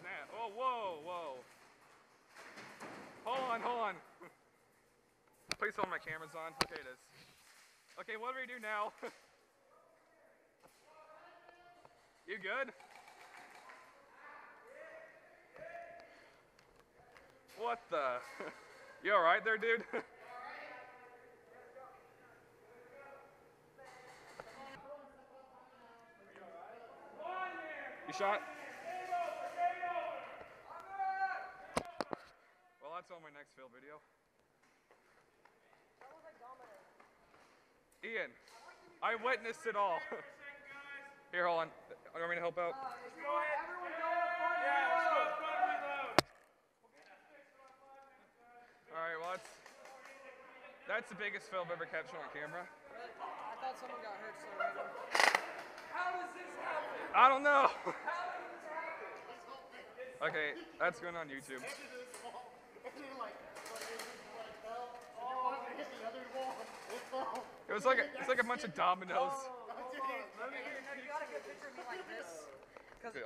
snap. Oh, whoa, whoa. Hold on, hold on. Please hold my camera's on. Okay, it is. Okay, what do we do now? you good? What the? You alright there, dude? You shot? Well, that's on my next field video. Ian, I witnessed it all. Here, hold on. You want me to help out? All right, well, that's, that's the biggest film I've ever captured on camera. I thought someone got hurt so random. I don't know. okay, that's going on YouTube. It was like a, it's like a bunch of dominoes. Have you got a good picture of me like this? Because Yeah.